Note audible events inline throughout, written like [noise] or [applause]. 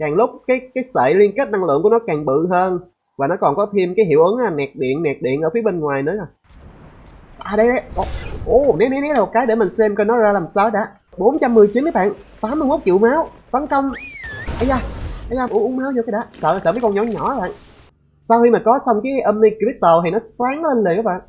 càng lúc cái cái sợi liên kết năng lượng của nó càng bự hơn. Và nó còn có thêm cái hiệu ứng là nẹt điện nẹt điện ở phía bên ngoài nữa. À đây đấy ồ né né né một cái để mình xem coi nó ra làm sao đã. 419 mấy bạn. 81 triệu máu. Tấn công. Ấy da ấy da, uống máu vô cái đã. Sợ sợ mấy con nhỏ nhỏ các bạn. Sau khi mà có xong cái Omni Crystal thì nó sáng lên liền các bạn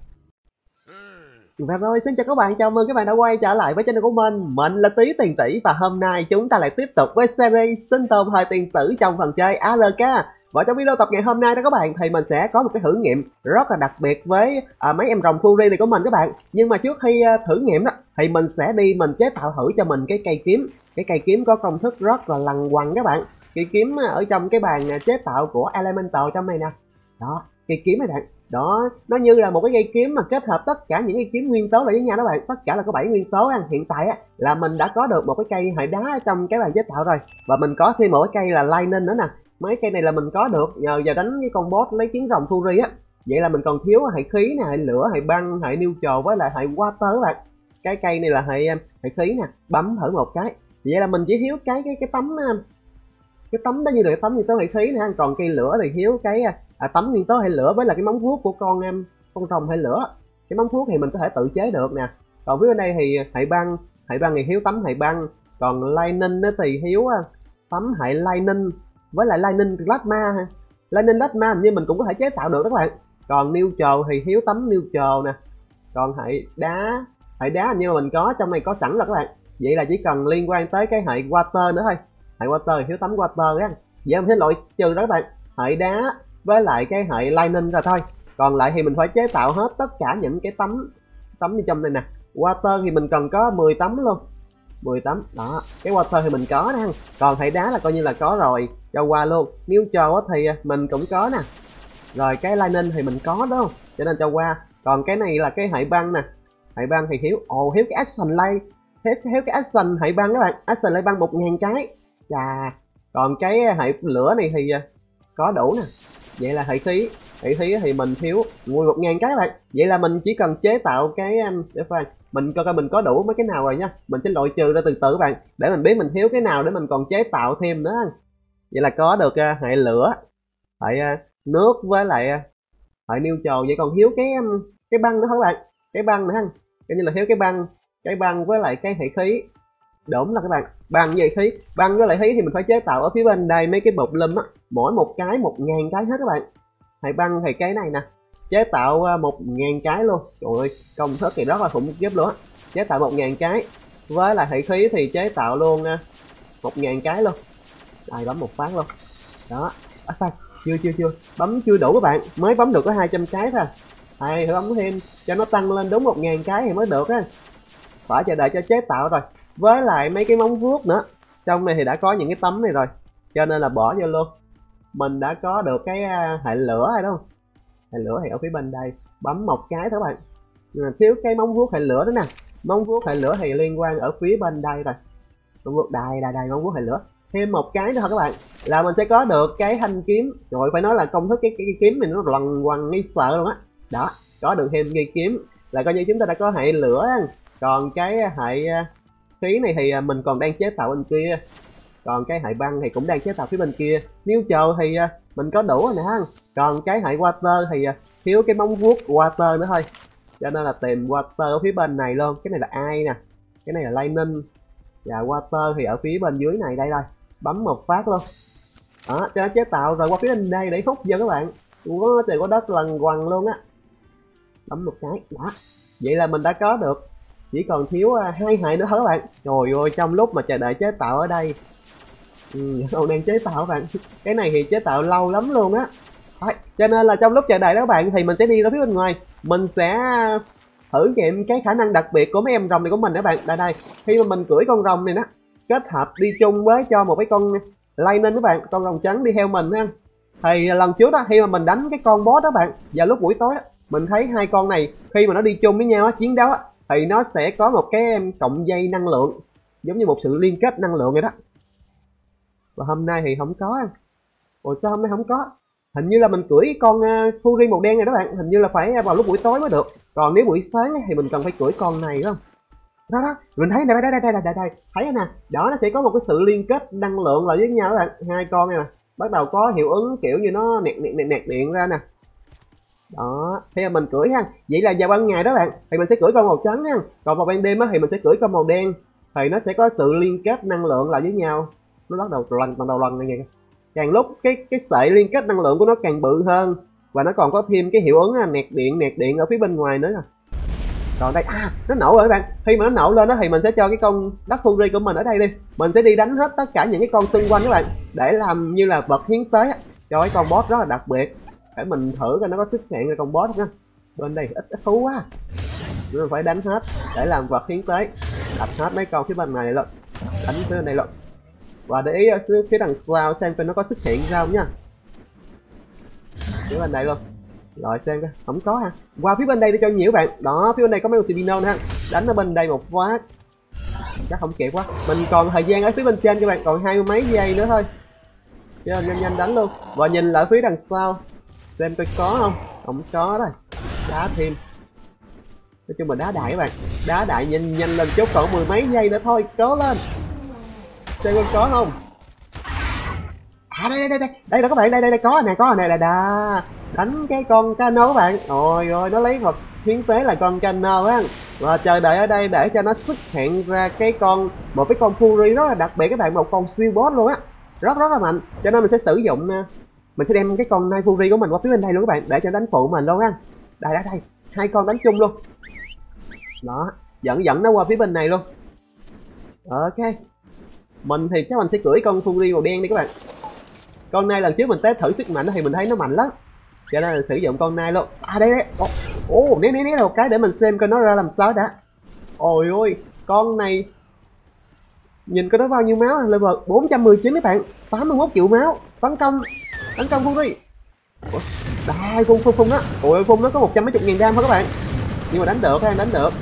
và rồi xin chào các bạn, chào mừng các bạn đã quay trở lại với channel của mình. Mình là Tí Tiền Tỷ và hôm nay chúng ta lại tiếp tục với series sinh tồn thời tiền sử trong phần chơi ALK Và trong video tập ngày hôm nay đó các bạn thì mình sẽ có một cái thử nghiệm rất là đặc biệt với à, mấy em rồng Fury này của mình các bạn. Nhưng mà trước khi à, thử nghiệm đó thì mình sẽ đi mình chế tạo thử cho mình cái cây kiếm. Cái cây kiếm có công thức rất là lằng quằng các bạn. Cây kiếm à, ở trong cái bàn à, chế tạo của Elemental trong này nè. Đó, cây kiếm này bạn đó, nó như là một cái cây kiếm mà kết hợp tất cả những cái kiếm nguyên tố lại với nhau đó bạn. Tất cả là có bảy nguyên tố ăn hiện tại á, là mình đã có được một cái cây hệ đá trong cái bàn chế tạo rồi. Và mình có thêm một cái cây là lightning nữa nè. Mấy cây này là mình có được nhờ giờ đánh với con boss lấy chiến rồng fury á. Vậy là mình còn thiếu hệ khí nè hệ lửa hệ băng hệ neutral với lại hệ water bạn. Cái cây này là hệ hệ khí nè, bấm thử một cái. Vậy là mình chỉ thiếu cái cái cái tấm cái tấm đó như được tấm như tấm hệ khí nè. Còn cây lửa thì thiếu cái à, à, tấm nguyên tố hay lửa với là cái móng vuốt của con em con rồng hay lửa. Cái móng vuốt thì mình có thể tự chế được nè. Còn phía bên đây thì hệ băng hệ băng thì hiếu tấm hệ băng. Còn lightning thì hiếu à, tấm hệ lightning. Với lại lightning plasma ha. Lightning plasma như mình cũng có thể chế tạo được các bạn. Còn neutral thì hiếu tấm neutral nè. Còn hệ đá hệ đá như mình có trong này có sẵn rồi các bạn. Vậy là chỉ cần liên quan tới cái hệ water nữa thôi. Hệ water thì hiếu tấm water á. Vậy em sẽ loại trừ đó các bạn. Hệ đá với lại cái hệ lightning ra thôi. Còn lại thì mình phải chế tạo hết tất cả những cái tấm tấm như trong này nè. Water thì mình cần có 10 tấm luôn. 10 tấm đó. Cái water thì mình có nè còn hệ đá là coi như là có rồi. Cho qua luôn. Nếu cho thì à, mình cũng có nè. Rồi cái lightning thì mình có đó. Cho nên cho qua. Còn cái này là cái hệ băng nè. Hệ băng thì thiếu ồ thiếu cái action lay. Thiếu, thiếu cái action hệ băng các bạn. Action lay băng một ngàn cái. Chà. Còn cái à, hệ lửa này thì à, có đủ nè. Vậy là hệ khí hệ khí thì mình thiếu mười một ngàn cái bạn. Vậy là mình chỉ cần chế tạo cái um, để khoan mình coi coi mình có đủ mấy cái nào rồi nha. Mình sẽ loại trừ ra từ từ các bạn để mình biết mình thiếu cái nào để mình còn chế tạo thêm nữa. Vậy là có được uh, hệ lửa hệ uh, nước với lại uh, hệ neutral vậy còn thiếu cái um, cái băng nữa các bạn? Cái băng nữa ha. Coi như là thiếu cái băng cái băng với lại cái hệ khí đúng là các bạn băng với khí băng với lại khí thì mình phải chế tạo ở phía bên đây mấy cái bột lâm á. Mỗi một cái một ngàn cái hết các bạn. Thầy băng thì cái này nè chế tạo à, một ngàn cái luôn. Trời ơi công thức thì rất là khủng khiếp luôn á. Chế tạo một ngàn cái với lại hệ khí thì chế tạo luôn à, một ngàn cái luôn. Đây bấm một phát luôn. Đó. À, phát chưa chưa chưa. Bấm chưa đủ các bạn. Mới bấm được có 200 cái thôi à. hay thử bấm thêm cho nó tăng lên đúng một ngàn cái thì mới được á. Phải chờ đợi cho chế tạo rồi với lại mấy cái móng vuốt nữa. Trong này thì đã có những cái tấm này rồi. Cho nên là bỏ vô luôn. Mình đã có được cái à, hệ lửa hay đúng không? Hệ lửa thì ở phía bên đây. Bấm một cái thôi các bạn. Thiếu cái móng vuốt hệ lửa đó nè. Móng vuốt hệ lửa thì liên quan ở phía bên đây rồi. Móng vuốt đây đây đây móng vuốt hệ lửa. Thêm một cái nữa thôi các bạn. Là mình sẽ có được cái thanh kiếm. Rồi phải nói là công thức cái cái, cái kiếm mình nó lần quằn nghi sợ luôn á. Đó có được thêm cây kiếm. Là coi như chúng ta đã có hệ lửa. Còn cái hệ à, khí này thì à, mình còn đang chế tạo bên kia. Còn cái hệ băng thì cũng đang chế tạo phía bên kia. Nếu chờ thì à, mình có đủ rồi nè còn cái hệ water thì à, thiếu cái móng vuốt water nữa thôi. Cho nên là tìm water ở phía bên này luôn. Cái này là ai nè? Cái này là lightning. Và water thì ở phía bên dưới này đây đây, bấm một phát luôn. Đó cho nó chế tạo rồi qua phía bên đây để hút vô các bạn. Quá trời quá đất lần quằn luôn á. Bấm một cái. Đó. Vậy là mình đã có được chỉ còn thiếu à, hai hệ nữa thôi các bạn? Trời ơi trong lúc mà chờ đợi chế tạo ở đây. Ừ, còn đang chế tạo bạn. Cái này thì chế tạo lâu lắm luôn á. Cho nên là trong lúc chờ đợi đó các bạn thì mình sẽ đi ra phía bên ngoài. Mình sẽ thử nghiệm cái khả năng đặc biệt của mấy em rồng này của mình đó bạn. Đây đây. Khi mà mình cưỡi con rồng này đó kết hợp đi chung với cho một cái con lightning các bạn con rồng trắng đi theo mình ha. Thì lần trước đó khi mà mình đánh cái con boss đó bạn vào lúc buổi tối đó, mình thấy hai con này khi mà nó đi chung với nhau á chiến đấu á thì nó sẽ có một cái cộng dây năng lượng giống như một sự liên kết năng lượng vậy đó. Và hôm nay thì không có. Ủa sao hôm nay không có? Hình như là mình cưỡi con à, uh, Fury màu đen này đó bạn. Hình như là phải vào lúc buổi tối mới được. Còn nếu buổi sáng thì mình cần phải cưỡi con này không? Đó đó. Mình thấy này đây đây đây đây đây đây. Thấy nè. Đó nó sẽ có một cái sự liên kết năng lượng lại với nhau các bạn. Hai con này nè. Bắt đầu có hiệu ứng kiểu như nó nẹt nẹt nẹt, nẹt điện ra nè đó. Thế là mình cưỡi ha. Vậy là vào ban ngày đó bạn, thì mình sẽ cưỡi con màu trắng ha còn vào ban đêm á, thì mình sẽ cưỡi con màu đen. Thì nó sẽ có sự liên kết năng lượng lại với nhau. Nó bắt đầu lần bằng đầu lần này kìa càng lúc cái cái sợi liên kết năng lượng của nó càng bự hơn. Và nó còn có thêm cái hiệu ứng là nẹt điện nẹt điện ở phía bên ngoài nữa nè. Còn đây à nó nổ rồi các bạn. Khi mà nó nổ lên đó thì mình sẽ cho cái con đất fury của mình ở đây đi. Mình sẽ đi đánh hết tất cả những cái con xung quanh các bạn, để làm như là vật hiến tế cho cái con boss rất là đặc biệt để mình thử coi nó có xuất hiện cái con boss không bên đây ít, ít thú quá. Mình phải đánh hết để làm vật hiến tế. Đập hết mấy con phía bên này luôn. Đánh phía bên này luôn. Và để ý ở phía đằng sau xem coi nó có xuất hiện ra không nha. Phía bên đây luôn. Rồi xem coi không có ha qua phía bên đây để cho nhiều bạn. Đó phía bên đây có mấy con Tibino nữa ha đánh ở bên đây một phát chắc không kịp quá. Mình còn thời gian ở phía bên trên các bạn còn hai mươi mấy giây nữa thôi. Cho nên nhanh nhanh đánh luôn. Và nhìn lại phía đằng sau xem coi có không? Không có rồi đá thêm. Nói chung là đá đại các bạn. Đá đại nhanh nhanh lên chốt còn mười mấy giây nữa thôi. Cố lên. Xem coi có không? À đây đây đây đây. Đây là các bạn, đây đây đây. Có nè có nè. Là đà đánh cái con cano các bạn. Ôi ôi, nó lấy vật hiến tế là con cano á. Và chờ đợi ở đây để cho nó xuất hiện ra cái con, một cái con fury rất là đặc biệt các bạn. Một con siêu boss luôn á. Rất rất là mạnh. Cho nên mình sẽ sử dụng mình sẽ đem cái con Night fury của mình qua phía bên đây luôn các bạn để cho đánh phụ mình luôn á. Đây đây đây hai con đánh chung luôn. Đó dẫn dẫn nó qua phía bên này luôn. Ok. Mình thì chắc mình sẽ cưỡi con fury màu đen đi các bạn. Con này lần trước mình test thử sức mạnh thì mình thấy nó mạnh lắm. Cho nên là sử dụng con này luôn. À đây đấy ồ oh, né né né là một cái để mình xem coi nó ra làm sao đã. Ôi ôi con này nhìn coi nó bao nhiêu máu. Level 419 các bạn. 81 triệu máu. Tấn công đánh công phun đi. Đai phun phun phun đó ôi phun nó có một trăm mấy chục nghìn gram thôi các bạn. Nhưng mà đánh được hay đánh được.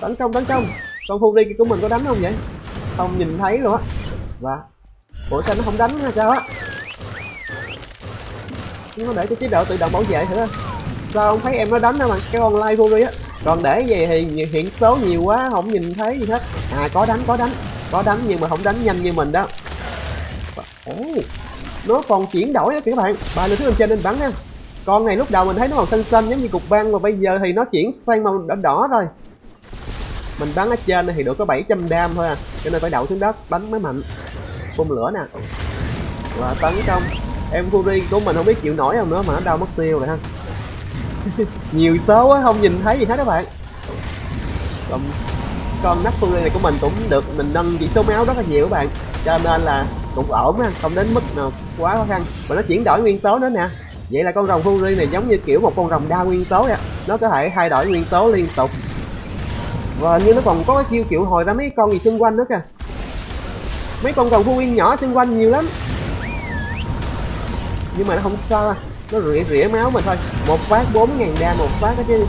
Tấn công tấn công. Con phun đi của mình có đánh không vậy? Không nhìn thấy luôn á. Và, ủa, sao nó không đánh hay sao á? Nó để cho chế độ tự động bảo vệ thử sao không thấy em nó đánh đâu mà cái online fury á? Còn để về thì hiện số nhiều quá, không nhìn thấy gì hết. À có đánh có đánh. Có đánh nhưng mà không đánh nhanh như mình đó. Ủa? Nó còn chuyển đổi á các bạn. Ba lên thứ bên trên nên bắn nha. Con này lúc đầu mình thấy nó màu xanh xanh giống như cục băng, mà bây giờ thì nó chuyển sang màu đỏ đỏ rồi. Mình bắn ở trên thì được có 700 đam thôi à. Cho nên phải đậu xuống đất, bắn mới mạnh. Phun lửa nè. Và tấn công. Em Fury của mình không biết chịu nổi không nữa, mà nó đau mất tiêu rồi ha. [laughs] Nhiều số quá, không nhìn thấy gì hết các bạn. Còn con nắp Fury này của mình cũng được, mình nâng chỉ số máu rất là nhiều các bạn. Cho nên là cũng ổn ha, không đến mức nào quá khó khăn. Mà nó chuyển đổi nguyên tố nữa nè. Vậy là con rồng Fury này giống như kiểu một con rồng đa nguyên tố vậy. Nó có thể thay đổi nguyên tố liên tục. Và như nó còn có cái chiêu triệu hồi ra mấy con gì xung quanh nữa kìa. Mấy con rồng Fury nhỏ xung quanh nhiều lắm. Nhưng mà nó không sao à. nó rỉa rỉa máu mình thôi. Một phát bốn ngàn đa một phát đó chứ.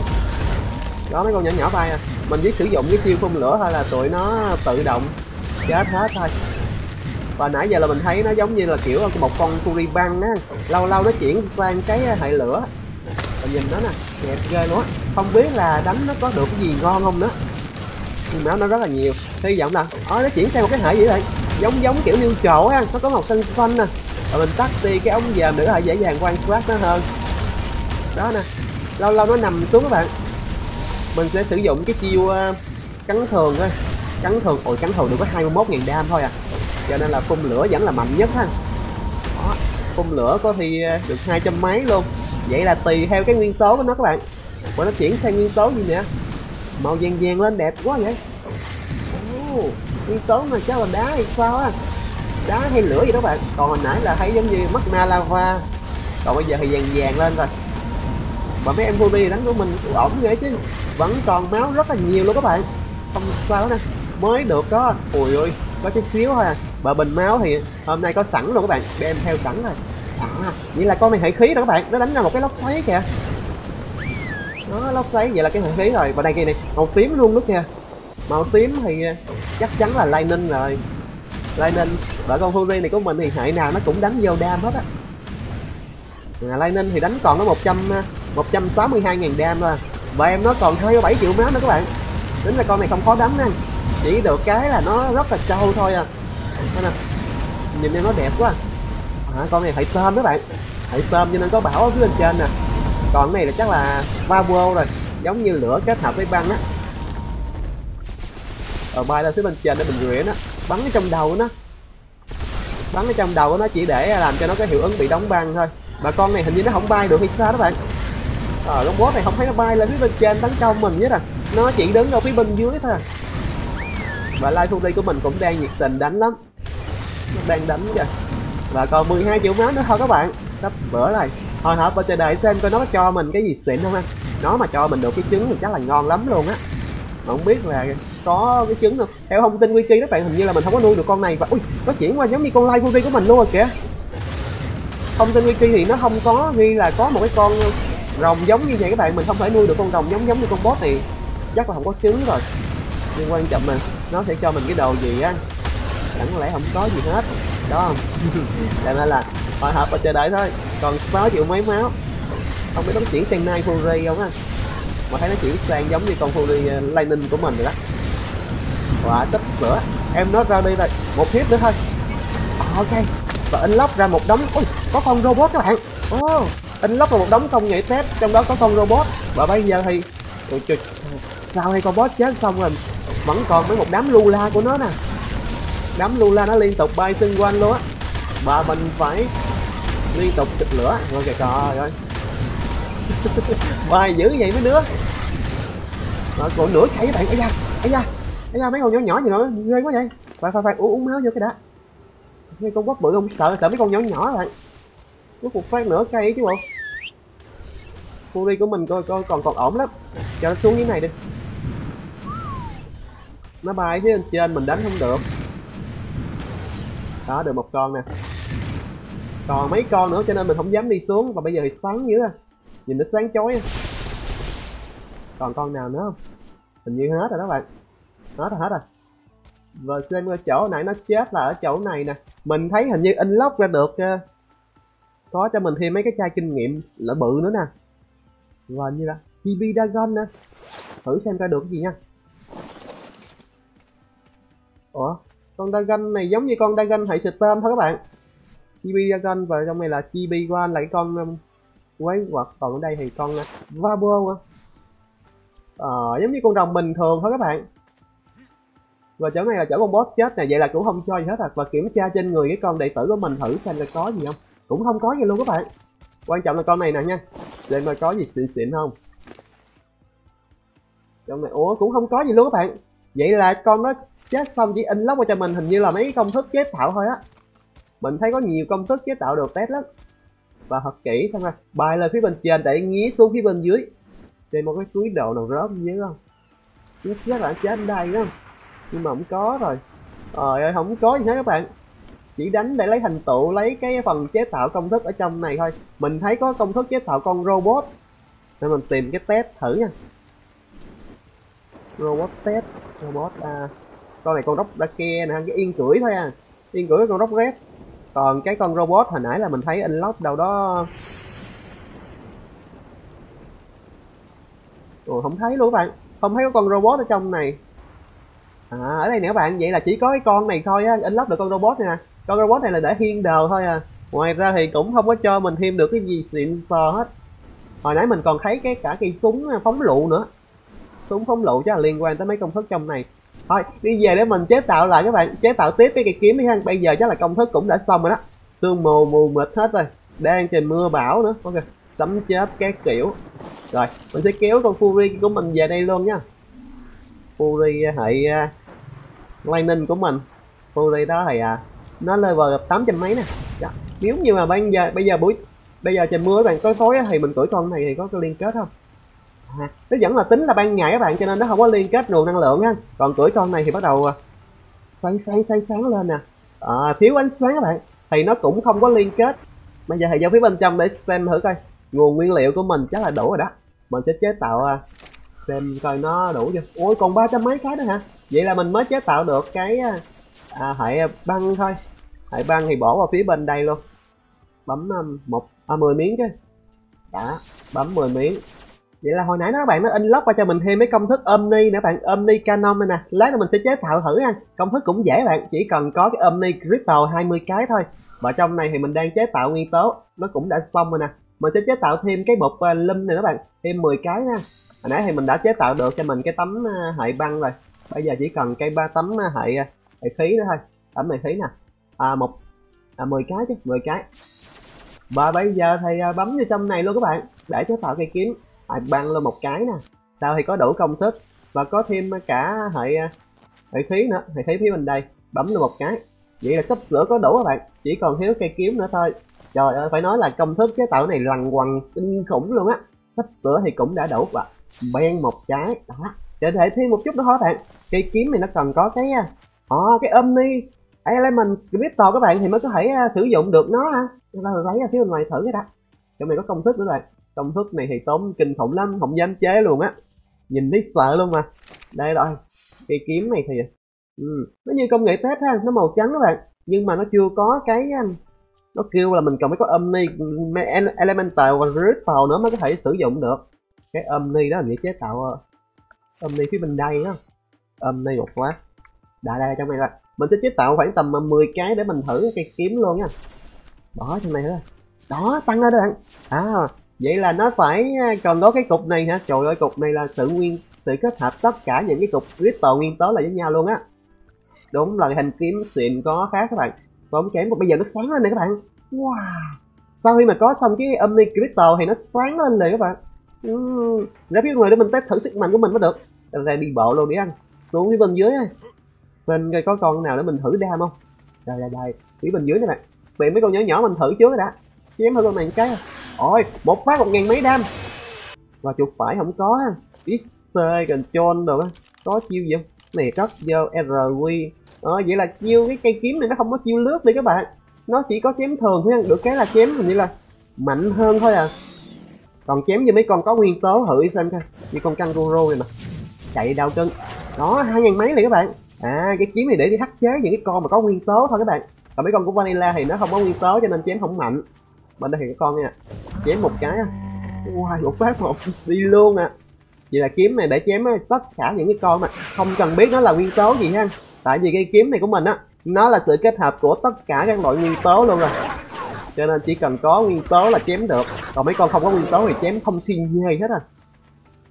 Đó, mấy con nhỏ nhỏ bay à. Mình chỉ sử dụng cái chiêu phun lửa thôi là tụi nó tự động chết hết thôi và nãy giờ là mình thấy nó giống như là kiểu một con băng á lâu lâu nó chuyển sang cái à, hệ lửa. Mình nhìn nó nè đẹp ghê luôn á. Không biết là đánh nó có được cái gì ngon không nữa. Nhưng máu nó rất là nhiều. Hy vọng là ó nó chuyển sang một cái hệ gì vậy giống giống kiểu như trổ á nó có màu xanh xanh nè. Và mình tắt đi cái ống dòm để có thể dễ dàng quan sát nó hơn. Đó nè. Lâu lâu nó nằm xuống các bạn. Mình sẽ sử dụng cái chiêu uh, cắn thường thôi. Cắn thường ôi cắn thường được có 21 000 đam thôi à cho nên là phun lửa vẫn là mạnh nhất ha. Đó phun lửa có thì ờ, được hai trăm mấy luôn. Vậy là tùy theo cái nguyên tố của nó các bạn. Của nó chuyển sang nguyên tố gì nè? Màu vàng vàng lên đẹp quá vậy. Oh, nguyên tố mà chắc là đá hay sao á? Đá hay lửa gì đó bạn. Còn hồi nãy là thấy giống như mất na lava. Còn bây giờ thì vàng vàng lên rồi. Và mấy em Ruby đánh của mình cũng ổn ghê chứ. Vẫn còn máu rất là nhiều luôn các bạn. Không sao nè. Mới được có ui ui có chút xíu thôi à và bình máu thì hôm nay có sẵn luôn các bạn. Đem theo sẵn rồi. À vậy là con này hệ khí đó các bạn. Nó đánh ra một cái lốc xoáy kìa. Nó lốc xoáy vậy là cái hệ khí rồi. Và đây kia này màu tím luôn lúc kìa. Màu tím thì à, chắc chắn là lightning rồi. Lightning và con fury này của mình thì hệ nào nó cũng đánh vô đam hết á. À, lightning thì đánh còn nó một trăm à, một trăm sáu mươi hai ngàn đam thôi à. và em nó còn hai bảy triệu máu nữa các bạn. Tính là con này không khó đánh anh chỉ được cái là nó rất là trâu thôi à. Đây nè nhìn em nó đẹp quá. À, con này phải tôm các bạn. Phải tôm cho nên có bảo ở phía bên trên nè. Còn cái này là chắc là ba vô rồi. Giống như lửa kết hợp với băng á. Rồi bay lên phía bên trên để mình rửa nó bắn ở trong đầu nó. Bắn ở trong đầu nó chỉ để làm cho nó có hiệu ứng bị đóng băng thôi. Mà con này hình như nó không bay được hay sao đó bạn. Ờ con boss này không thấy nó bay lên phía bên trên tấn công mình nhất à nó chỉ đứng ở phía bên dưới thôi. À. và live full của mình cũng đang nhiệt tình đánh lắm đang đánh kìa. Và còn 12 triệu máu nữa thôi các bạn. Sắp bữa này. Hồi hộp và chờ đợi xem coi nó cho mình cái gì xịn không anh nó mà cho mình được cái trứng thì chắc là ngon lắm luôn á. Mà không biết là có cái trứng không? Theo thông tin wiki các bạn, hình như là mình không có nuôi được con này và, ui, nó chuyển qua giống như con live fury của mình luôn rồi kìa. Thông tin wiki thì nó không có ghi là có một cái con rồng giống như vậy các bạn. Mình không thể nuôi được con rồng giống giống như con boss thì chắc là không có trứng rồi. Nhưng quan trọng là nó sẽ cho mình cái đồ gì á? Chẳng lẽ không có gì hết. Đó. Không cho nên là hồi hộp và chờ đợi thôi. Còn 6 triệu mấy máu. Không biết nó chuyển sang nai fury không á. Mà thấy nó chuyển sang giống như con fury ờ, lightning của mình rồi đó. Quả tích nữa. Em nó ra đi rồi. Một hiếp nữa thôi. Ờ, ok. Và anh lóc ra một đống. Ui có con robot các bạn. Oh, anh lóc ra một đống công nghệ test trong đó có con robot. Và bây giờ thì ui trời. Sao hay con boss chết xong rồi. Vẫn còn với một đám lula của nó nè đám lula nó liên tục bay xung quanh luôn á. Và mình phải liên tục chụp lửa. Rồi kìa trời ơi. [laughs] Bay dữ vậy mấy đứa. Mà còn nửa chạy các bạn. Ấy da ấy da ấy da, mấy con nhỏ nhỏ gì nữa ghê quá vậy? Phải phải phải uống uống máu vô cái đã. Mấy con quất bự không? Sợ sợ mấy con nhỏ nhỏ bạn rút một phát nửa cây chứ bộ. Fury của mình coi coi còn còn ổn lắm. Cho nó xuống như này đi. Nó bay phía trên mình đánh không được đó được một con nè. Còn mấy con nữa cho nên mình không dám đi xuống. Và bây giờ thì sáng dữ à. Nhìn nó sáng chói à. còn con nào nữa không? Hình như hết rồi đó bạn. Hết rồi hết rồi. Và xem ở chỗ nãy nó chết là ở chỗ này nè. Mình thấy hình như Inlock ra được uh, có cho mình thêm mấy cái chai kinh nghiệm lỡ bự nữa nè. Và như là chibi dragon nè. Thử xem coi được cái gì nha. Ủa? Con dragon này giống như con dragon hệ stem thôi các bạn. Chibi dragon và trong này là chibi one là cái con um, quái vật. Còn ở đây thì con uh, vabo ờ giống như con rồng bình thường thôi các bạn. Và chỗ này là chỗ con boss chết này vậy là cũng không cho gì hết à và kiểm tra trên người cái con đệ tử của mình thử xem là có gì không. Cũng không có gì luôn các bạn. Quan trọng là con này nè nha. Để mà có gì xịn xịn không? Trong này ủa cũng không có gì luôn các bạn. Vậy là con nó chết xong chỉ in lóc cho mình, hình như là mấy công thức chế tạo thôi á. Mình thấy có nhiều công thức chế tạo được test lắm. Và thật kỹ, xem ra bài lên phía bên trên để nghía xuống phía bên dưới. Trên một cái túi đồ nào rớt dưới không? Chết chết là chết đây đó nhưng mà không có rồi. Trời ơi, không có gì hết các bạn. Chỉ đánh để lấy thành tựu, lấy cái phần chế tạo công thức ở trong này thôi. Mình thấy có công thức chế tạo con robot. Nên mình tìm cái test thử nha. Robot test, robot à con này con rốc đã ke nè cái yên cưỡi thôi à. Yên cưỡi con rốc red còn cái con robot hồi nãy là mình thấy unlock đâu đó. Ồ, không thấy luôn các bạn. Không thấy có con robot ở trong này. À ở đây nè các bạn. Vậy là chỉ có cái con này thôi á unlock được con robot nè. Con robot này là để hiên đờ thôi à. Ngoài ra thì cũng không có cho mình thêm được cái gì xịn sò hết. Hồi nãy mình còn thấy cái cả cây súng à, phóng lựu nữa. Súng phóng lựu chắc là liên quan tới mấy công thức trong này thôi đi về để mình chế tạo lại các bạn chế tạo tiếp cái cây kiếm đi ha. Bây giờ chắc là công thức cũng đã xong rồi đó. Sương mù mù mịt hết rồi. Đang trời mưa bão nữa. Ok sấm chết các kiểu. Rồi mình sẽ kéo con fury của mình về đây luôn nha. Fury à, hệ uh, à, lightning của mình. Fury đó thì à nó level tám trăm mấy nè. Dạ, nếu như mà bây giờ bây giờ buổi bây giờ trời mưa các bạn tối tối thì mình cưỡi con này thì có liên kết không? Nó vẫn là tính là ban ngày các bạn cho nên nó không có liên kết nguồn năng lượng á. Còn tuổi con này thì bắt đầu sáng sáng sáng sáng lên nè. À, thiếu ánh sáng các bạn thì nó cũng không có liên kết. Bây giờ thì vào phía bên trong để xem thử coi nguồn nguyên liệu của mình chắc là đủ rồi đó. Mình sẽ chế tạo à, xem coi nó đủ chưa. Ôi còn ba trăm mấy cái nữa hả? Vậy là mình mới chế tạo được cái à, à hệ băng thôi. Hệ băng thì bỏ vào phía bên đây luôn. Bấm à, một à, 10 miếng chứ. Đã bấm 10 miếng vậy là hồi nãy đó các bạn nó unlock qua cho mình thêm mấy công thức omni nữa bạn. Omni canon này nè. Lát nữa mình sẽ chế tạo thử nha. Công thức cũng dễ bạn. Chỉ cần có cái omni crystal 20 cái thôi. Và trong này thì mình đang chế tạo nguyên tố. Nó cũng đã xong rồi nè. Mình sẽ chế tạo thêm cái bột ờ, lum lâm này các bạn. Thêm 10 cái nha. Hồi nãy thì mình đã chế tạo được cho mình cái tấm ờ, hệ băng rồi. Bây giờ chỉ cần cái ba tấm ờ, hệ hệ khí nữa thôi. Tấm hệ khí nè. À một à 10 cái chứ. 10 cái. Và bây giờ thì bấm vô trong này luôn các bạn. Để chế tạo cây kiếm lại băng lên một cái nè. Sau thì có đủ công thức và có thêm cả hệ hệ khí nữa hệ khí phía bên đây. Bấm lên một cái. Vậy là cấp lửa có đủ các bạn. Chỉ còn thiếu cây kiếm nữa thôi. Trời ơi phải nói là công thức chế tạo này lằng quằng kinh khủng luôn á. Cấp lửa thì cũng đã đủ và ben một cái. Đó. Để thể thêm một chút nữa thôi bạn. Cây kiếm này nó cần có cái à cái omni element. Crypto các bạn thì mới có thể uh, sử dụng được nó ha. Chúng ta lấy ra phía bên ngoài thử cái đã. Chỗ này có công thức nữa bạn công thức này thì tốn kinh khủng lắm, không dám chế luôn á. Nhìn thấy sợ luôn mà. Đây rồi, cây kiếm này thì ừ. nó như công nghệ test ha, nó màu trắng các bạn. Nhưng mà nó chưa có cái um, nó kêu là mình cần phải có omni elemental và crystal nữa mới có thể sử dụng được. Cái omni đó là nghĩa chế tạo ờ, omni phía bên đây đó omni một quá. Đã đây trong này rồi. Mình sẽ chế tạo khoảng tầm ờ, 10 cái để mình thử cây kiếm luôn nha. Đó trong này thôi. Đó, tăng lên đó bạn. À vậy là nó phải à, còn có cái cục này hả? Trời ơi, cục này là sự nguyên sự kết hợp tất cả những cái cục crystal nguyên tố lại với nhau luôn á. Đúng là hình kiếm xịn có khác các bạn. Tốn kém một, bây giờ nó sáng lên này các bạn. Wow. Sau khi mà có xong cái omni crystal thì nó sáng lên liền các bạn. Uhm. ra phía ngoài để mình test thử sức mạnh của mình mới được. Ra đi bộ luôn đi anh. Xuống phía bên dưới bên coi có con nào để mình thử đam không? Đây đây đây. Phía bên dưới này bạn. Bị mấy con nhỏ nhỏ mình thử trước đã chém hơn con này một cái à ôi một phát một ngàn mấy đam. Và chuột phải không có xc control được có chiêu gì không? Này rất vô rq Ờ, vậy là chiêu cái cây kiếm này nó không có chiêu lướt đi các bạn. Nó chỉ có chém thường thôi được cái là chém hình như là mạnh hơn thôi à. Còn chém như mấy con có nguyên tố thử xem coi. Như con kangaroo này mà. Chạy đau chân. Đó hai ngàn mấy này các bạn. À cái kiếm này để đi khắc chế những cái con mà có nguyên tố thôi các bạn. Còn mấy con của vanilla thì nó không có nguyên tố cho nên chém không mạnh. Bên đây thì có con nha chém một cái wow một phát một. Đi luôn à vậy là kiếm này để chém tất cả những cái con mà không cần biết nó là nguyên tố gì ha. Tại vì cái kiếm này của mình á nó là sự kết hợp của tất cả các loại nguyên tố luôn rồi. Cho nên chỉ cần có nguyên tố là chém được. Còn mấy con không có nguyên tố thì chém không xuyên gì hết à.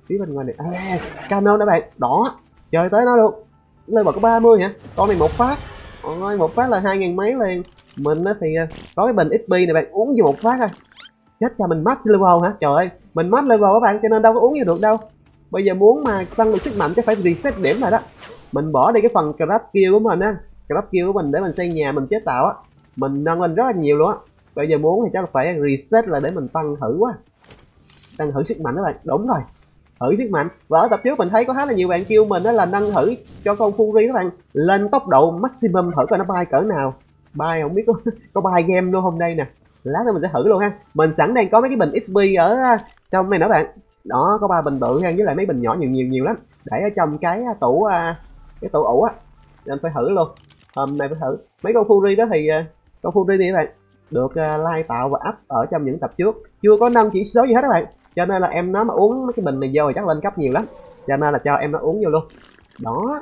Phía bên ngoài này à, cano đó bạn. Đỏ. Chơi tới nó luôn. Level có 30 hả? Con này một phát. Ôi một phát là hai ngàn mấy liền. Mình á thì à, có cái bình xp này bạn. Uống vô một phát thôi chết cho mình max level hả? Trời ơi mình max level các bạn cho nên đâu có uống gì được đâu. Bây giờ muốn mà tăng được sức mạnh chắc phải reset điểm rồi đó. Mình bỏ đi cái phần craft kill của mình á. Craft kill của mình để mình xây nhà mình chế tạo á. Mình nâng lên rất là nhiều luôn á. Bây giờ muốn thì chắc là phải reset là để mình tăng thử quá. Tăng thử sức mạnh các bạn. Đúng rồi. Thử sức mạnh. Và ở tập trước mình thấy có khá là nhiều bạn kêu mình đó là nâng thử cho con Fury các bạn. Lên tốc độ maximum thử coi nó bay cỡ nào. Bay không biết có, [laughs] có bay game luôn hôm nay nè lát nữa mình sẽ thử luôn ha. Mình sẵn đang có mấy cái bình xp ở à, trong này nữa bạn. Đó, có ba bình bự ha, với lại mấy bình nhỏ nhiều nhiều nhiều lắm. Để ở trong cái à, tủ à, cái tủ ủ á. Nên phải thử luôn. Hôm nay phải thử. Mấy con Fury đó thì con Fury này các bạn, được lai like tạo và up ở trong những tập trước. Chưa có nâng chỉ số gì hết các bạn. Cho nên là em nó mà uống mấy cái bình này vô thì chắc lên cấp nhiều lắm. Cho nên là cho em nó uống vô luôn. Đó.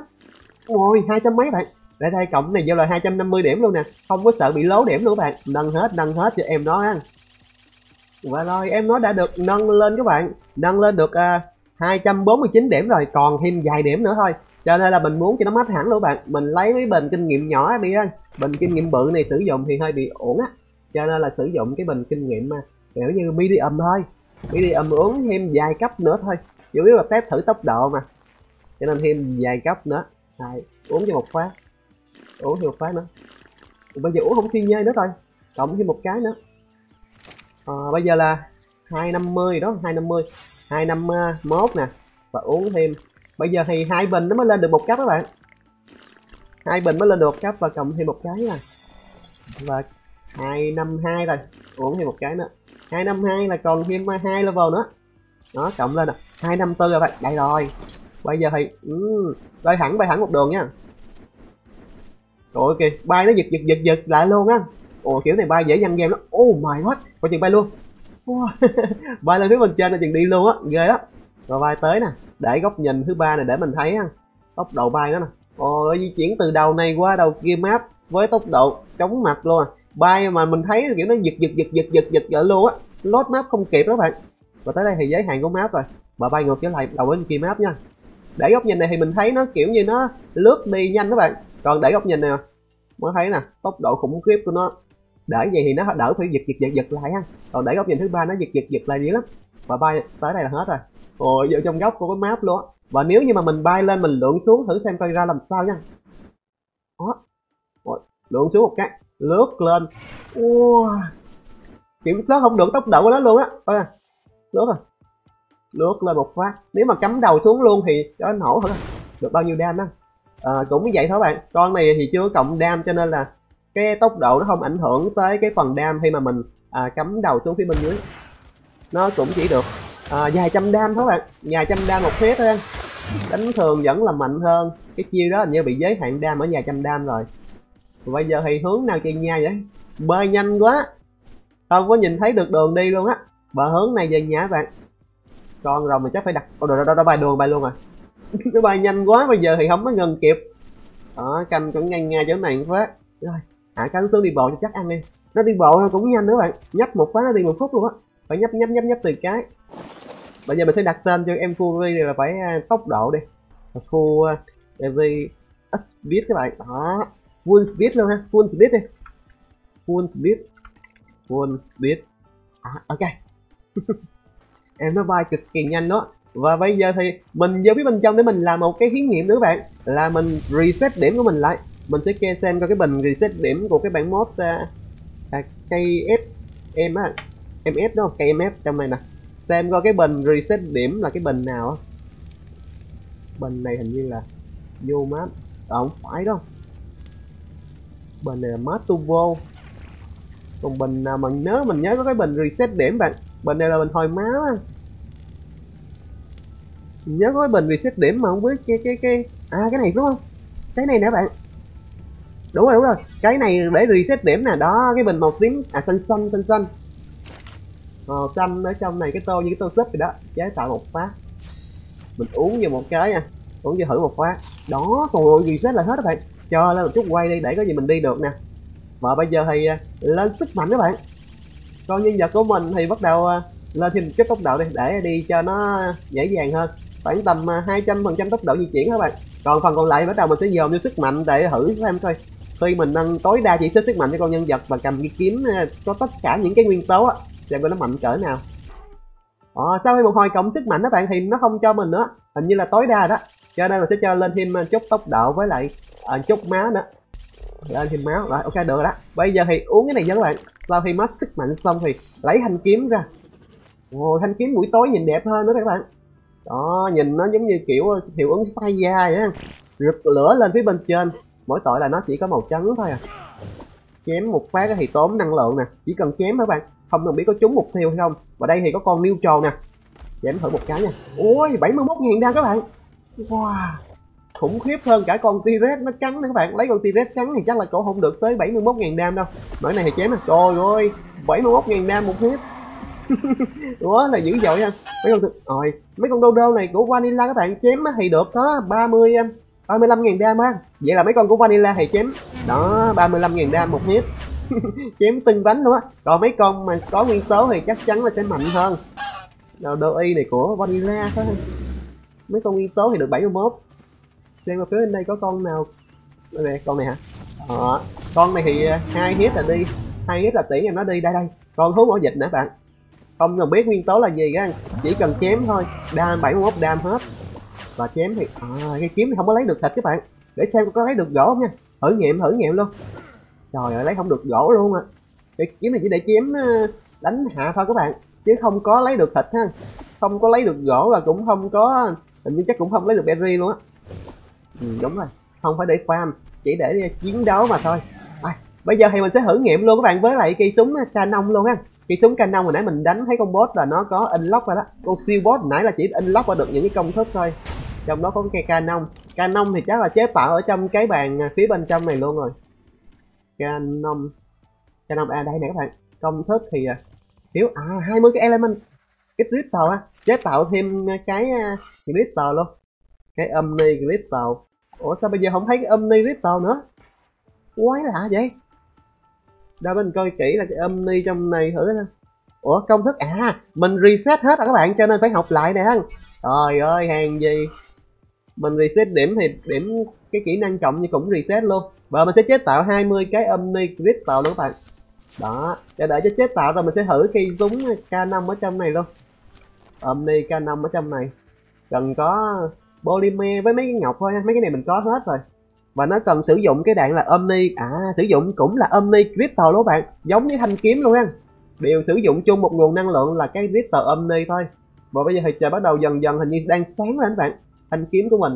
Ôi, hai trăm mấy bạn để thay cộng này vô là 250 điểm luôn nè. Không có sợ bị lố điểm luôn các bạn. Nâng hết nâng hết cho em nó ha. Và rồi em nó đã được nâng lên các bạn. Nâng lên được à, uh, 249 điểm rồi. Còn thêm vài điểm nữa thôi. Cho nên là mình muốn cho nó mát hẳn luôn các bạn. Mình lấy mấy bình kinh nghiệm nhỏ đi ha. Bình kinh nghiệm bự này sử dụng thì hơi bị ổn á. Cho nên là sử dụng cái bình kinh nghiệm mà kiểu như medium thôi. Medium uống thêm vài cấp nữa thôi. Chủ yếu là test thử tốc độ mà. Cho nên thêm vài cấp nữa. Đấy, uống cho một phát ủa được phát nữa. Bây giờ ủa không thiên nhơi nữa thôi. Cộng thêm một cái nữa. À, bây giờ là 250 đó 250 251 ờ, nè và uống thêm. Bây giờ thì hai bình nó mới lên được một cấp các bạn. Hai bình mới lên được một cấp và cộng thêm một cái nè. Và 252 rồi uống thêm một cái nữa. 252 là còn thêm hai level nữa. Đó cộng lên nè. 254 rồi bạn. Đây rồi. Bây giờ thì ừ, bay thẳng bay thẳng một đường nha rồi kìa bay nó giật giật giật giật lại luôn á. Ồ kiểu này bay dễ nhăn game lắm. Oh my god coi chừng bay luôn. Wow. [laughs] bay lên phía bên trên là chừng đi luôn á ghê á rồi bay tới nè để góc nhìn thứ ba này để mình thấy á, tốc độ bay đó nè. Ồ di chuyển từ đầu này qua đầu kia map với tốc độ chóng mặt luôn à. Bay mà mình thấy kiểu nó giật giật giật giật giật giật giật luôn á. Load map không kịp đó bạn. Và tới đây thì giới hạn của map rồi. Và bay ngược trở lại đầu bên kia map nha. Để góc nhìn này thì mình thấy nó kiểu như nó lướt đi nhanh các bạn còn để góc nhìn nè, mới thấy nè tốc độ khủng khiếp của nó. Để vậy thì nó đỡ phải giật giật giật giật lại ha. Còn để góc nhìn thứ ba nó giật giật giật lại dữ lắm. Và bay tới đây là hết rồi. Ôi vô trong góc của cái map luôn và nếu như mà mình bay lên mình lượn xuống thử xem coi ra làm sao nha. Đó. Ôi, lượn xuống một cái lướt lên. Wow. kiểm soát không được tốc độ của nó luôn á. Coi lướt rồi. Lướt lên một phát. Nếu mà cắm đầu xuống luôn thì cho nổ thôi. Được bao nhiêu đam á? À, cũng như vậy thôi bạn. Con này thì chưa cộng đam cho nên là cái tốc độ nó không ảnh hưởng tới cái phần đam khi mà mình à, cắm đầu xuống phía bên dưới. Nó cũng chỉ được à, vài trăm đam thôi bạn. Vài trăm đam một phép thôi. Đánh thường vẫn là mạnh hơn. Cái chiêu đó hình như bị giới hạn đam ở vài trăm đam rồi. Bây giờ thì hướng nào chơi nha vậy? Bơi nhanh quá. Không có nhìn thấy được đường đi luôn á. Bờ hướng này về nhà bạn. Con rồi mình chắc phải đặt ô đồ đó, bài đường bài luôn rồi nó bay nhanh quá bây giờ thì không có ngần kịp. Đó canh cũng ngay ngay chỗ này phát. Rồi hạ cánh xuống đi bộ cho chắc ăn đi. Nó đi bộ nó cũng nhanh nữa bạn. Nhấp một phát nó đi một phút luôn á. Phải nhấp nhấp nhấp nhấp từ cái. Bây giờ mình sẽ đặt tên cho em Fury này là phải à, tốc độ đi. Full à, every speed các bạn. Đó. Full speed luôn ha. Full speed đi. Full speed. Full speed. À, ok. [laughs] Em nó bay cực kỳ nhanh đó và bây giờ thì mình vô phía bên trong để mình làm một cái thí nghiệm nữa bạn. Là mình reset điểm của mình lại. Mình sẽ kê xem coi cái bình reset điểm của cái bản mod uh, à, à KF em á. MF đó KMF trong này nè. Xem coi cái bình reset điểm là cái bình nào á. Bình này hình như là vô map à không phải đâu. Bình này là map turbo còn bình nào mà nhớ mình nhớ có cái bình reset điểm bạn. Bình này là bình hồi máu á nhớ gói cái bình reset điểm mà không biết cái cái cái à cái này đúng không? Cái này nè bạn. Đúng rồi đúng rồi. Cái này để reset điểm nè. Đó, cái bình màu tím. À xanh xanh xanh xanh. Màu xanh ở trong này, cái tô như cái tô súp gì đó. Chế tạo một phát. Mình uống vô một cái nha. Uống vô thử một phát. Đó, còn rồi reset là hết các bạn. Cho lên một chút quay đi, để có gì mình đi được nè. Và bây giờ thì à, lên sức mạnh các bạn. Con nhân vật của mình thì bắt đầu à, lên thêm chút tốc độ đi, để đi cho nó dễ dàng hơn phải tầm 200 à, phần trăm tốc độ di chuyển các bạn. Còn phần còn lại bắt đầu mình sẽ dồn vô sức mạnh để thử xem coi khi mình nâng tối đa chỉ số sức mạnh cho con nhân vật và cầm cái kiếm à, có tất cả những cái nguyên tố á xem coi nó mạnh cỡ nào. Ờ, sau khi một hồi cộng sức mạnh đó bạn thì nó không cho mình nữa. Hình như là tối đa đó. Cho nên mình sẽ cho lên thêm à, chút tốc độ với lại à, chút máu nữa. Lên thêm máu. Rồi ok được rồi đó. Bây giờ thì uống cái này nha các bạn. Sau khi mất sức mạnh xong thì lấy thanh kiếm ra. Ồ, thanh kiếm buổi tối nhìn đẹp hơn nữa các bạn đó, nhìn nó giống như kiểu ờ, hiệu ứng sai da vậy rực lửa lên phía bên trên. Mỗi tội là nó chỉ có màu trắng thôi à. Chém một phát thì tốn năng lượng nè. Chỉ cần chém các bạn? Không cần biết có trúng mục tiêu hay không. Và đây thì có con neutral nè. Chém thử một cái nha. Ôi 71 nghìn đam các bạn. Wow. Khủng khiếp hơn cả con T-Rex nó trắng nữa các bạn. Lấy con T-Rex trắng thì chắc là cổ không được tới 71 ngàn đam đâu. Bởi này thì chém nè. Trời ơi 71 ngàn đam một hit [laughs] quá là dữ dội nha. Mấy con rồi, mấy con đô đô này của vanilla các bạn, chém thì được, có 30 35 ngàn dam á. Vậy là mấy con của vanilla thì chém đó 35 ngàn dam một hit [laughs] chém tinh bánh luôn á. Còn mấy con mà có nguyên tố thì chắc chắn là sẽ mạnh hơn. Nào đô y này của vanilla thôi mấy con nguyên tố thì được 71 xem vào phía bên đây có con nào đây con này hả? Đó. con này thì à, hai hit là đi. Hai hit là tỷ em nó đi, đây đây. Con thú mỏ dịch nữa bạn không cần biết nguyên tố là gì á chỉ cần chém thôi. Đam 71 đam hết. Và chém thì à, cái kiếm thì không có lấy được thịt các bạn. Để xem có lấy được gỗ không nha. Thử nghiệm thử nghiệm luôn. Trời ơi lấy không được gỗ luôn à cái kiếm này chỉ để chém ờ, đánh hạ thôi các bạn. Chứ không có lấy được thịt ha. Không có lấy được gỗ và cũng không có hình như chắc cũng không lấy được berry luôn á. Ừ, đúng rồi. Không phải để farm chỉ để ờ, chiến đấu mà thôi. À, bây giờ thì mình sẽ thử nghiệm luôn các bạn với lại cây súng ờ, canon luôn ha cái súng canon hồi nãy mình đánh thấy con boss là nó có unlock rồi đó. Con siêu boss nãy là chỉ unlock qua được những cái công thức thôi. Trong đó có cái canon canon thì chắc là chế tạo ở trong cái bàn à, phía bên trong này luôn rồi. Canon canon à đây nè các bạn. Công thức thì thiếu à 20 à, cái element. Cái crystal á. Chế tạo thêm cái à, crystal luôn. Cái omni crystal. Ủa, sao bây giờ không thấy cái omni crystal nữa? Quái lạ vậy? Đâu mình coi kỹ là cái omni trong này thử nè ủa, công thức à mình reset hết rồi các bạn? Cho nên phải học lại nè. Trời ơi, hàng gì? Mình reset điểm thì điểm cái kỹ năng cộng như cũng reset luôn. Và mình sẽ chế tạo 20 cái omni crystal luôn các bạn. Đó, để đợi cho chế tạo rồi mình sẽ thử cây súng K5 ở trong này luôn. Omni K5 ở trong này. Cần có polymer với mấy cái ngọc thôi mấy cái này mình có hết rồi và nó cần sử dụng cái đạn là omni. À sử dụng cũng là omni crypto luôn bạn. Giống như thanh kiếm luôn ha đều sử dụng chung một nguồn năng lượng là cái crypto omni thôi. Và bây giờ thì trời bắt đầu dần dần hình như đang sáng lên bạn. Thanh kiếm của mình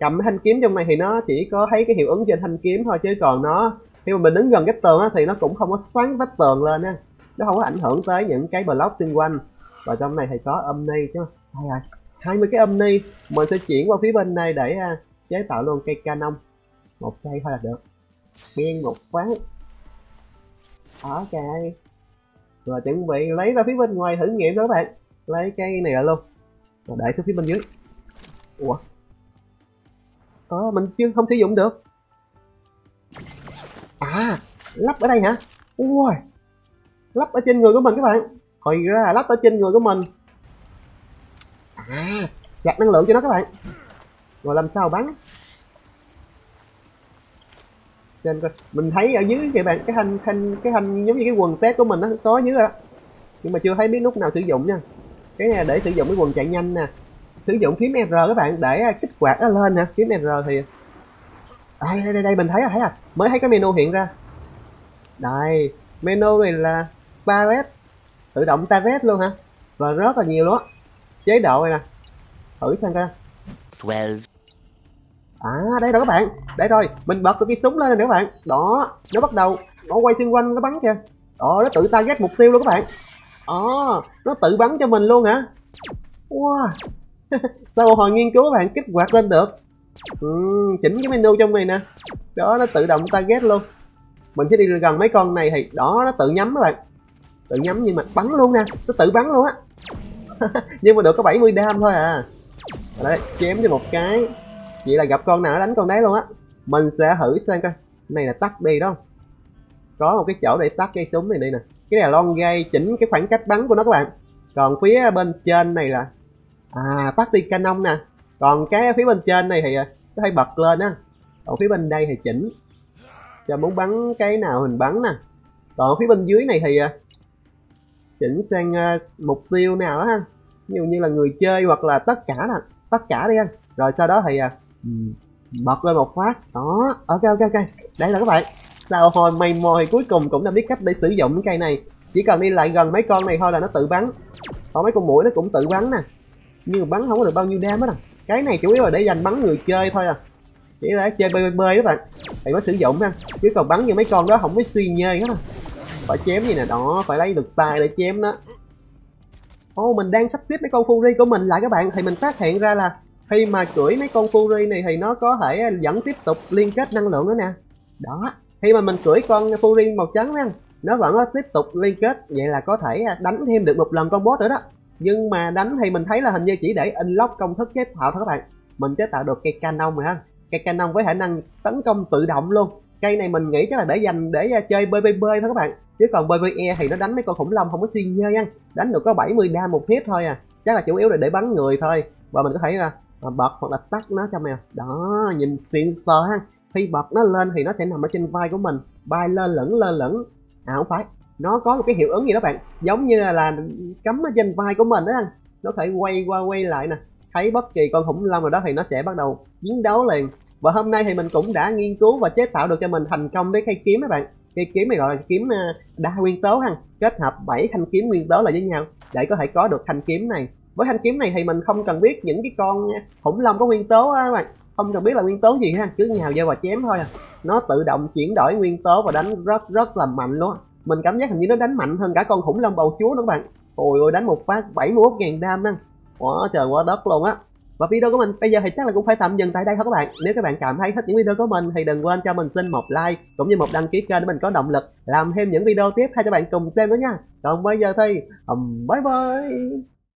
cầm thanh kiếm trong này thì nó chỉ có thấy cái hiệu ứng trên thanh kiếm thôi chứ còn nó khi mà mình đứng gần cái tường á, thì nó cũng không có sáng vách tường lên nha nó không có ảnh hưởng tới những cái block xung quanh. Và trong này thì có omni chứ. À, hai mươi cái omni. Mình sẽ chuyển qua phía bên này để à, chế tạo luôn cây canon một cây thôi là được. Biên một phát ok rồi chuẩn bị lấy ra phía bên ngoài thử nghiệm đó các bạn. Lấy cây này lại luôn. Rồi để xuống phía bên dưới. Ủa? Ờ mình chưa không sử dụng được. À lắp ở đây hả? Ui. Lắp ở trên người của mình các bạn. Hồi ra là lắp ở trên người của mình. À sạc năng lượng cho nó các bạn. Rồi làm sao bắn? Trên coi mình thấy ở dưới kìa bạn cái thanh thanh cái thanh giống như cái quần test của mình nó có dưới đó nhưng mà chưa thấy biết lúc nào sử dụng nha. Cái này để sử dụng cái quần chạy nhanh nè. Sử dụng kiếm R các bạn để kích hoạt nó lên nè kiếm R thì đây đây đây, đây mình thấy rồi thấy à mới thấy cái menu hiện ra. Đây menu này là turret tự động target luôn hả? Và rất là nhiều luôn chế độ này nè. Thử xem coi. 12 à đây rồi các bạn. Đây rồi mình bật được cái súng lên nè các bạn. Đó nó bắt đầu nó quay xung quanh nó bắn kìa. Đó nó tự target mục tiêu luôn các bạn. Đó nó tự bắn cho mình luôn hả? Wow. [laughs] Sau một hồi nghiên cứu các bạn kích hoạt lên được. Ừ, chỉnh cái menu trong này nè. Đó nó tự động target luôn. Mình sẽ đi gần mấy con này thì đó nó tự nhắm các bạn. Tự nhắm nhưng mà bắn luôn nè nó tự bắn luôn á. [laughs] Nhưng mà được có 70 đam thôi à. Đấy chém cho một cái vậy là gặp con nào đánh con đấy luôn á. Mình sẽ thử xem coi. Này là tắt đi đó. Có một cái chỗ để tắt cây súng này đây nè. Cái này là lon gây chỉnh cái khoảng cách bắn của nó các bạn. Còn phía bên trên này là à tắt đi canon nè. Còn cái phía bên trên này thì à, có thể bật lên á. Còn phía bên đây thì chỉnh. Cho muốn bắn cái nào mình bắn nè. Còn phía bên dưới này thì à, chỉnh sang à, mục tiêu nào đó ha. Ví dụ như là người chơi hoặc là tất cả nè tất cả đi anh rồi sau đó thì bật lên một phát. Đó ok ok ok. Đây là các bạn. Sau hồi mày mồi cuối cùng cũng đã biết cách để sử dụng cái cây này. Chỉ cần đi lại gần mấy con này thôi là nó tự bắn. Còn mấy con mũi nó cũng tự bắn nè. Nhưng mà bắn không có được bao nhiêu đam hết à. Cái này chủ yếu là để dành bắn người chơi thôi à. Chỉ là chơi bơi bơi các bạn. Thì có sử dụng ha. Chứ còn bắn như mấy con đó không có suy nhơi hết à. Phải chém gì nè? Đó phải lấy được tay để chém đó ô oh, mình đang sắp xếp mấy con Fury của mình lại các bạn. Thì mình phát hiện ra là khi mà cưỡi mấy con Fury này thì nó có thể vẫn tiếp tục liên kết năng lượng nữa nè. Đó, khi mà mình cưỡi con Fury màu trắng nha nó vẫn tiếp tục liên kết, vậy là có thể đánh thêm được một lần con boss nữa đó. Nhưng mà đánh thì mình thấy là hình như chỉ để unlock công thức chế tạo thôi các bạn. Mình chế tạo được cây canon rồi ha. Cây canon với khả năng tấn công tự động luôn. Cây này mình nghĩ chắc là để dành để à, chơi bơi thôi các bạn. Chứ còn bơi e thì nó đánh mấy con khủng long không có xuyên nhơ nha. Đánh được có 70 đam một hit thôi à. Chắc là chủ yếu là để bắn người thôi. Và mình có thể là bật hoặc là tắt nó cho mèo. Đó, nhìn xịn sờ ha. Khi bật nó lên thì nó sẽ nằm ở trên vai của mình. Bay lơ lửng lơ lửng. À không phải. Nó có một cái hiệu ứng gì đó bạn? Giống như là cắm ở trên vai của mình đó anh. Nó thể quay qua quay lại nè. Thấy bất kỳ con khủng long nào đó thì nó sẽ bắt đầu chiến đấu liền. Và hôm nay thì mình cũng đã nghiên cứu và chế tạo được cho mình thành công cái cây kiếm các bạn. Cây kiếm này gọi là kiếm ờ, đa nguyên tố ha. Kết hợp 7 thanh kiếm nguyên tố lại với nhau để có thể có được thanh kiếm này với thanh kiếm này thì mình không cần biết những cái con khủng long có nguyên tố á các bạn. Không cần biết là nguyên tố gì ha cứ nhào vô và chém thôi à. Nó tự động chuyển đổi nguyên tố và đánh rất rất là mạnh luôn mình cảm giác hình như nó đánh mạnh hơn cả con khủng long bầu chúa nữa các bạn. Ôi ôi đánh một phát 71 ngàn đam á. Quá trời quá đất luôn á. Và video của mình bây giờ thì chắc là cũng phải tạm dừng tại đây thôi các bạn. Nếu các bạn cảm thấy thích những video của mình thì đừng quên cho mình xin một like cũng như một đăng ký kênh để mình có động lực làm thêm những video tiếp hay cho bạn cùng xem nữa nha. Còn bây giờ thì um, bye bye!